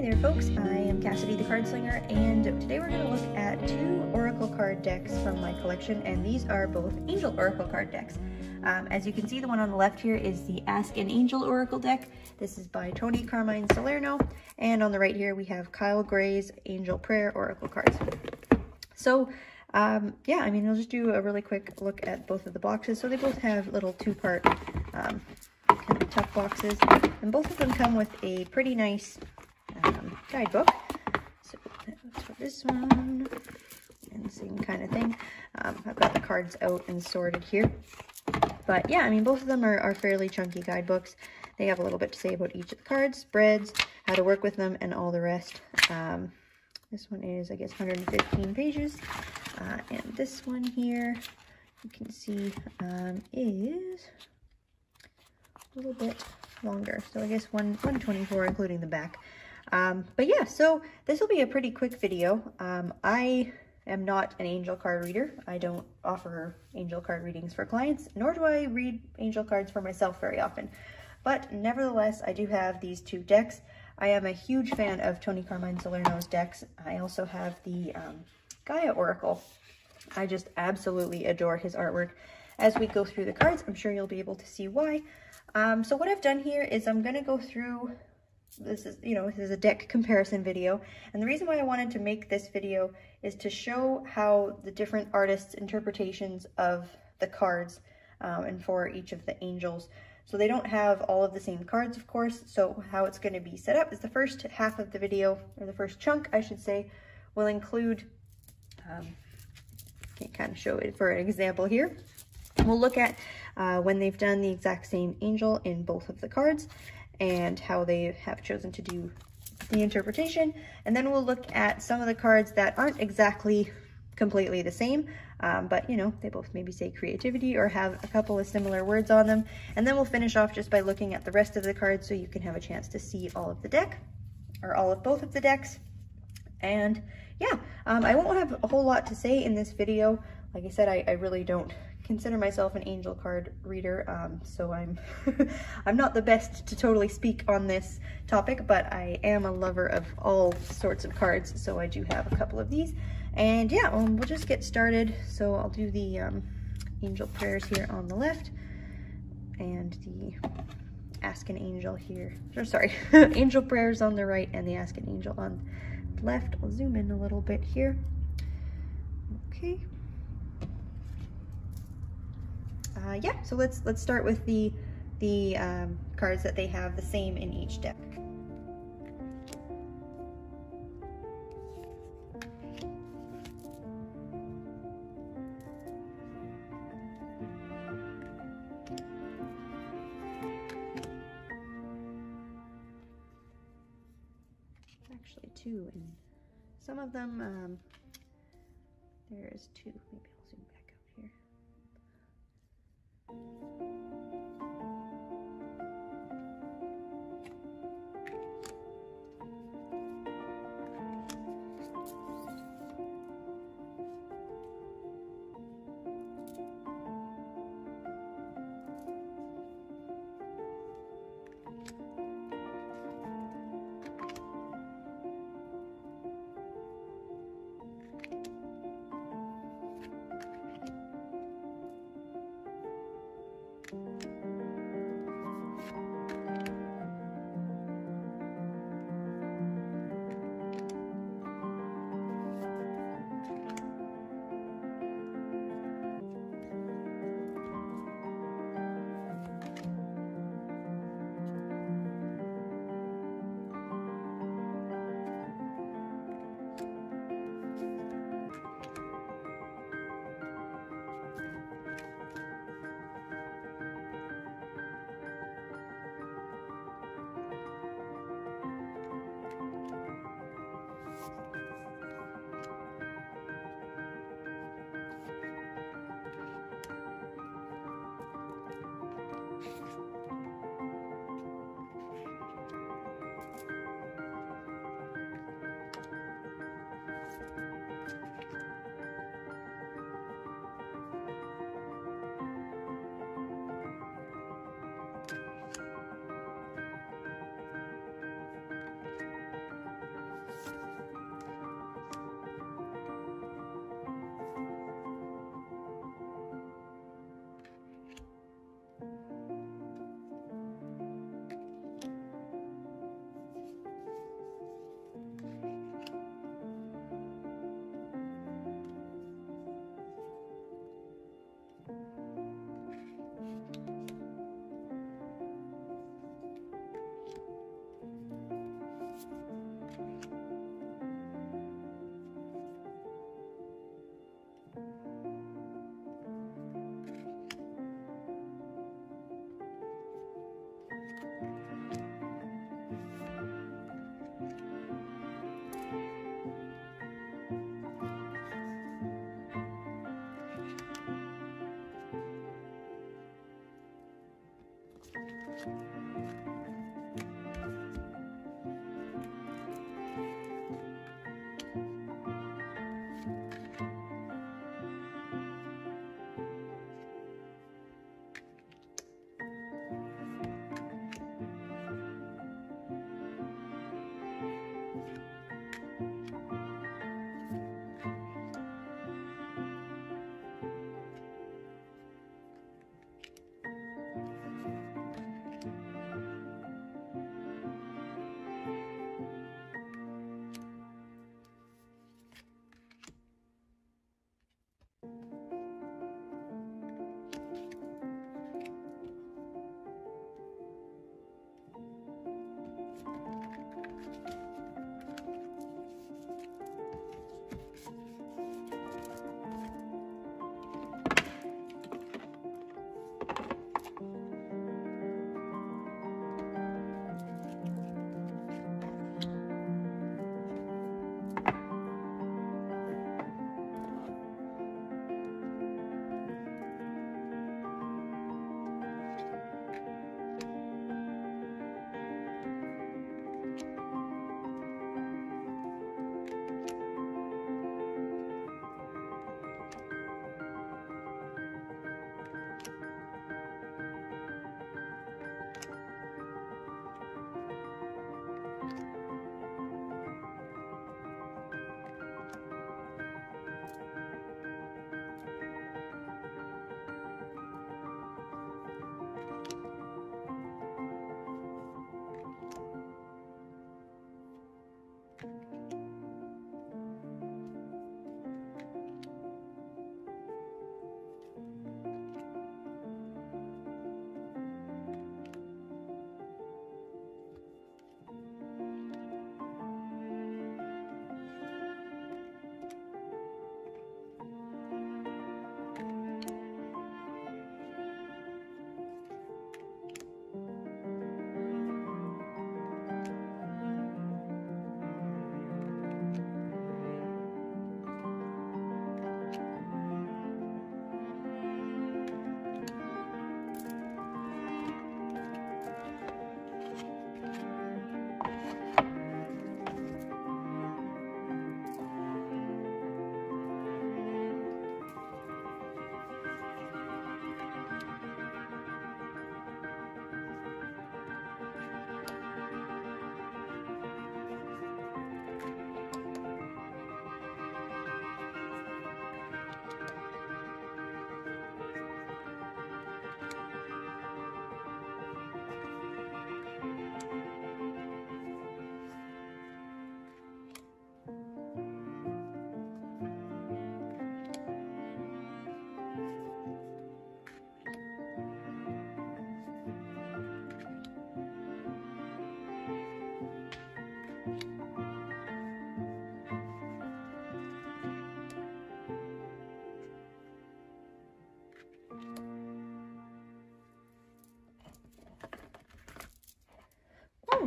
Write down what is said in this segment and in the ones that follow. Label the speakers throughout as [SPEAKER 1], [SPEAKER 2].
[SPEAKER 1] Hey there folks, I am Cassidy the Cardslinger and today we're going to look at two Oracle card decks from my collection and these are both Angel Oracle card decks. Um, as you can see the one on the left here is the Ask an Angel Oracle deck. This is by Toni Carmine Salerno and on the right here we have Kyle Grey's Angel Prayer Oracle cards. So um, yeah, I mean, I'll just do a really quick look at both of the boxes. So they both have little two-part um, kind of tuck boxes, and both of them come with a pretty nice guidebook. So that's for this one, and same kind of thing. Um, I've got the cards out and sorted here. But yeah, I mean, both of them are, are fairly chunky guidebooks. They have a little bit to say about each of the cards, spreads, how to work with them, and all the rest. Um, this one is, I guess, 115 pages. Uh, and this one here, you can see, um, is a little bit longer. So I guess one 124, including the back. Um, but yeah, so this will be a pretty quick video. Um, I am not an angel card reader. I don't offer angel card readings for clients, nor do I read angel cards for myself very often. But nevertheless, I do have these two decks. I am a huge fan of Toni Carmine Salerno's decks. I also have the um, Gaia Oracle. I just absolutely adore his artwork. As we go through the cards, I'm sure you'll be able to see why. Um, so what I've done here is I'm going to go through this is, you know, this is a deck comparison video. And the reason why I wanted to make this video is to show how the different artists' interpretations of the cards um, and for each of the angels. So they don't have all of the same cards, of course. So how it's going to be set up is the first half of the video, or the first chunk, I should say, will include, um, can kind of show it for an example here. We'll look at uh, when they've done the exact same angel in both of the cards and how they have chosen to do the interpretation. And then we'll look at some of the cards that aren't exactly completely the same, um, but you know, they both maybe say creativity or have a couple of similar words on them. And then we'll finish off just by looking at the rest of the cards so you can have a chance to see all of the deck or all of both of the decks. And yeah, um, I won't have a whole lot to say in this video. Like I said, I, I really don't consider myself an angel card reader, um, so I'm I'm not the best to totally speak on this topic, but I am a lover of all sorts of cards, so I do have a couple of these. And yeah, um, we'll just get started. So I'll do the um, angel prayers here on the left, and the ask an angel here, or sorry, angel prayers on the right, and the ask an angel on the left. I'll zoom in a little bit here. Okay. Uh, yeah, so let's let's start with the the um, cards that they have the same in each deck. Actually two, and some of them, um, there is two, maybe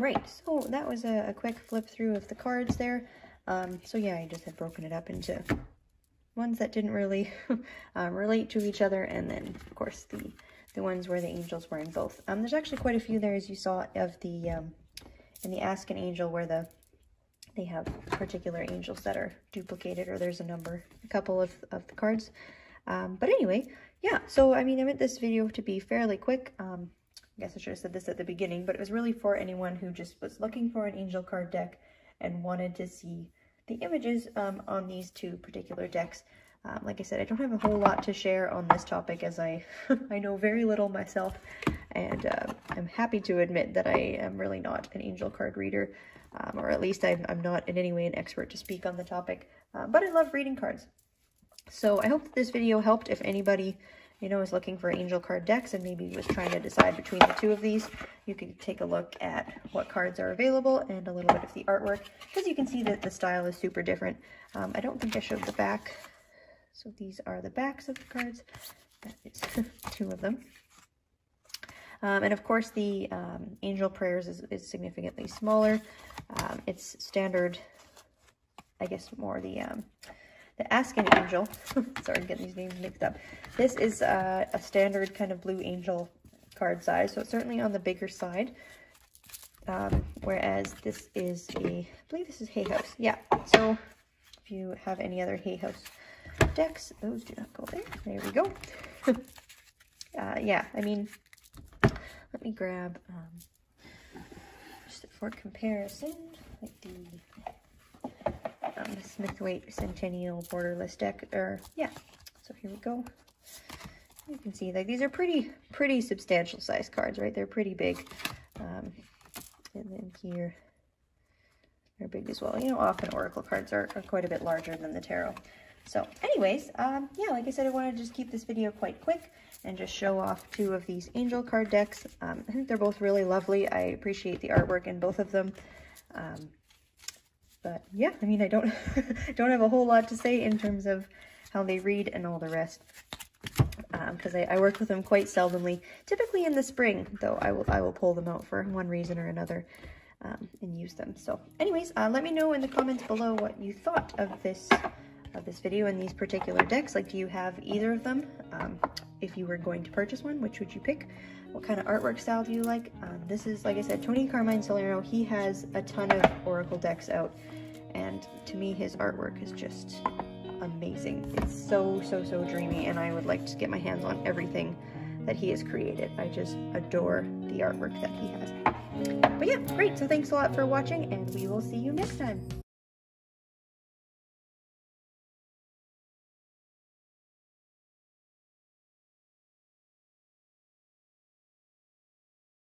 [SPEAKER 1] Right, so that was a, a, quick flip through of the cards there. Um, so yeah, I just had broken it up into ones that didn't really um, relate to each other, and then of course the the ones where the angels were in both. Um, there's actually quite a few there, as you saw, of the um, in the Ask an Angel where the they have particular angels that are duplicated, or there's a number, a couple of, of the cards. Um, but anyway, yeah, so I mean, I meant this video to be fairly quick. Um, I guess I should have said this at the beginning, but it was really for anyone who just was looking for an angel card deck and wanted to see the images um, on these two particular decks. Um, like I said, I don't have a whole lot to share on this topic as I, I know very little myself, and uh, I'm happy to admit that I am really not an angel card reader, um, or at least I'm, I'm, not in any way an expert to speak on the topic, uh, but I love reading cards. So I hope that this video helped if anybody you know, is looking for angel card decks and maybe was trying to decide between the two of these, you can take a look at what cards are available and a little bit of the artwork, because you can see that the style is super different. Um, I don't think I showed the back, so these are the backs of the cards. That is two of them. Um, and of course, the um, Angel Prayers is, is significantly smaller. Um, it's standard, I guess more the um, the Ask an Angel. Sorry, I'm getting these names mixed up. This is uh, a standard kind of blue angel card size, so it's certainly on the bigger side. Um, whereas this is a, I believe this is Hay House. Yeah, so if you have any other Hay House decks, those do not go there. There we go. uh, yeah, I mean, let me grab, um, just for comparison, like the, the Smith-Waite Centennial Borderless deck, or, yeah, so here we go. You can see, like, these are pretty, pretty substantial size cards, right? They're pretty big. Um, and then here, they're big as well. You know, often Oracle cards are, are quite a bit larger than the Tarot. So anyways, um, yeah, like I said, I wanted to just keep this video quite quick and just show off two of these angel card decks. Um, I think they're both really lovely. I appreciate the artwork in both of them. Um, but yeah, I mean, I don't, don't have a whole lot to say in terms of how they read and all the rest because um, I, I, work with them quite seldomly. Typically in the spring, though, I will I will pull them out for one reason or another um, and use them. So anyways, uh, let me know in the comments below what you thought of this of this video and these particular decks. Like, do you have either of them? Um, if you were going to purchase one, which would you pick? What kind of artwork style do you like? Um, this is, like I said, Toni Carmine Salerno. He has a ton of Oracle decks out, and to me, his artwork is just amazing. It's so, so, so dreamy, and I would like to get my hands on everything that he has created. I just adore the artwork that he has. But yeah, great. So thanks a lot for watching, and we will see you next time.